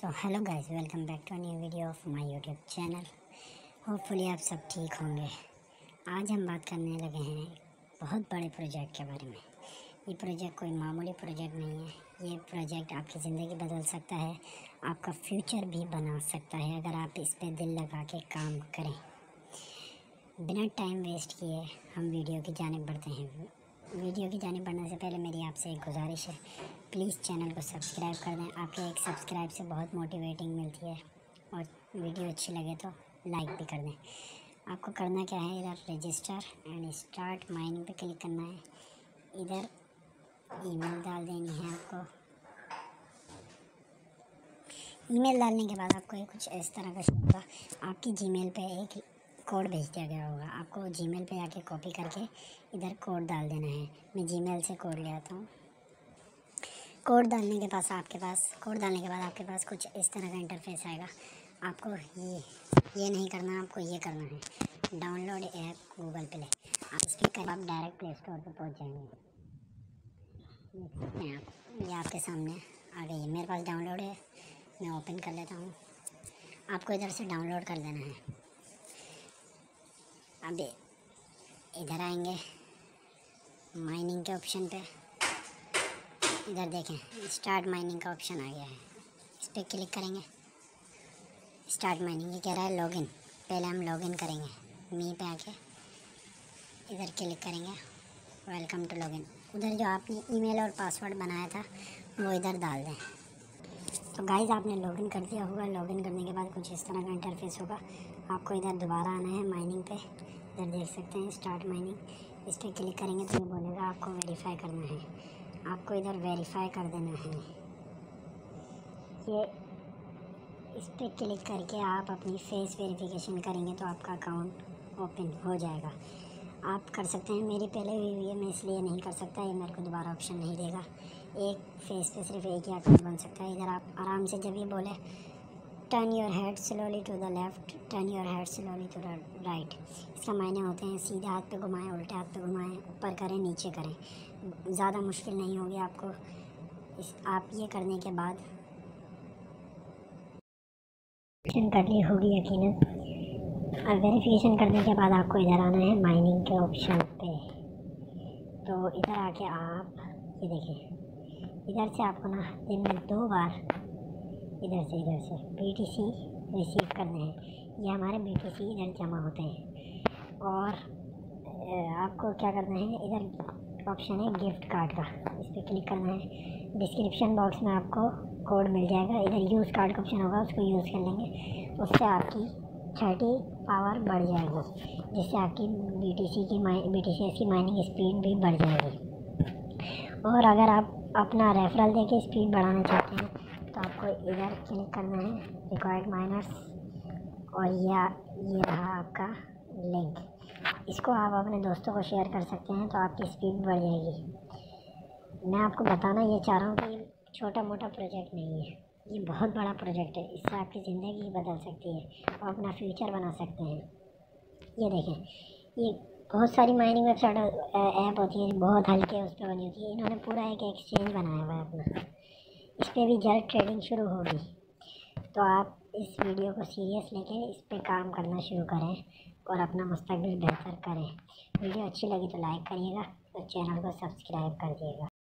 So hello guys welcome back to new video of my YouTube channel hopefully आप सब ठीक होंगे। आज हम बात करने लगे हैं बहुत बड़े प्रोजेक्ट के बारे में। ये प्रोजेक्ट कोई मामूली प्रोजेक्ट नहीं है। ये प्रोजेक्ट आपकी ज़िंदगी बदल सकता है, आपका फ्यूचर भी बना सकता है अगर आप इस पर दिल लगा के काम करें। बिना टाइम वेस्ट किए हम वीडियो की जानब बढ़ते हैं। वीडियो की जाने बढ़ने से पहले मेरी आपसे एक गुजारिश है। प्लीज़ चैनल को सब्सक्राइब कर दें। आपके एक सब्सक्राइब से बहुत मोटिवेटिंग मिलती है। और वीडियो अच्छी लगे तो लाइक भी कर दें। आपको करना क्या है? इधर रजिस्टर एंड स्टार्ट माइनिंग पे क्लिक करना है। इधर ईमेल डाल देनी है आपको। ईमेल डालने के बाद आपको कुछ इस तरह का होगा आपकी जीमेल पे एक कोड भेज दिया गया होगा। आपको जीमेल पे आके कॉपी करके इधर कोड डाल देना है। मैं जीमेल से कोड ले आता हूँ। कोड डालने के पास आपके पास, कोड डालने के बाद आपके पास कुछ इस तरह का इंटरफेस आएगा। आपको ये ये नहीं करना, आपको ये करना है। डाउनलोड ऐप गूगल प्ले आप इस पर आप डायरेक्ट प्ले स्टोर पर पहुँच जाएँगे। आप, ये आपके सामने आ गई है। मेरे पास डाउनलोड है, मैं ओपन कर लेता हूँ। आपको इधर से डाउनलोड कर देना है। अब, इधर आएँगे। माइनिंग के ऑप्शन पे। इधर देखें स्टार्ट माइनिंग का ऑप्शन आ गया है। इस पर क्लिक करेंगे। स्टार्ट माइनिंग ये कह रहा है लॉगिन पहले हम लॉगिन करेंगे। मी पे आके इधर क्लिक करेंगे। वेलकम टू लॉगिन उधर जो आपने ईमेल और पासवर्ड बनाया था, वो इधर डाल दें। तो गाइज़ आपने लॉगिन कर दिया होगा। लॉगिन करने के बाद कुछ इस तरह का इंटरफेस होगा। आपको इधर दोबारा आना है माइनिंग पे। इधर देख सकते हैं स्टार्ट माइनिंग इस पर क्लिक करेंगे तो ये बोलेगा, आपको वेरीफाई करना है। आपको इधर वेरीफाई कर देना है। ये इस पर क्लिक करके आप अपनी फेस वेरिफिकेशन करेंगे तो आपका अकाउंट ओपन हो जाएगा। आप कर सकते हैं, मेरी पहले हुई है, मैं इसलिए नहीं कर सकता, ये मेरे को दोबारा ऑप्शन नहीं देगा। एक फेस पे सिर्फ़ एक ही अकाउंट बन सकता है। इधर आप आराम से जब ये बोले turn your head slowly to the left turn your head slowly to the right इसका मायने होते हैं, सीधे हाथ पे घुमाएँ, उल्टे हाथ पे घुमाएँ, ऊपर करें, नीचे करें। ज़्यादा मुश्किल नहीं होगी आपको इस, आप ये करने के बाद। कर ली होगी यकीन अब वेरिफिकेशन करने के बाद आपको इधर आना है माइनिंग के ऑप्शन पे। तो इधर आके आप, ये देखिए। इधर से आपको ना दिन में दो बार इधर से इधर से। बीटीसी रिसीव करने हैं। ये हमारे बीटीसी इधर जमा होते हैं। और आपको क्या करना है? इधर ऑप्शन है गिफ्ट कार्ड का। इस पर क्लिक करना है। डिस्क्रिप्शन बॉक्स में आपको कोड मिल जाएगा। इधर यूज़ कार्ड का ऑप्शन होगा, उसको यूज़ कर लेंगे। उससे आपकी थर्टी पावर बढ़ जाएगी, जिससे आपकी बी टी सी की बी टी सी की माइनिंग स्पीड भी बढ़ जाएगी। और अगर आप अपना रेफरल दे के स्पीड बढ़ाना चाहते हैं तो आपको इधर क्लिक करना है रिक्वायर्ड माइनर्स और या, ये रहा आपका लिंक इसको आप अपने दोस्तों को शेयर कर सकते हैं तो आपकी स्पीड बढ़ जाएगी. मैं आपको बताना, ये चाह रहा हूँ कि छोटा मोटा प्रोजेक्ट नहीं है. ये बहुत बड़ा प्रोजेक्ट है, इससे आपकी ज़िंदगी बदल सकती है और अपना फ्यूचर बना सकते हैं. ये देखें, ये बहुत सारी माइनिंग वेबसाइट ऐप होती है, बहुत हल्के उस पर बनी होती है। इन्होंने पूरा एक एक्सचेंज बनाया हुआ है अपना। इस पर भी जल्द ट्रेडिंग शुरू होगी। तो आप इस वीडियो को सीरियस लेके इस पर काम करना शुरू करें और अपना मुस्तबिल बेहतर करें। वीडियो अच्छी लगी तो लाइक करिएगा और चैनल को सब्सक्राइब कर दिएगा।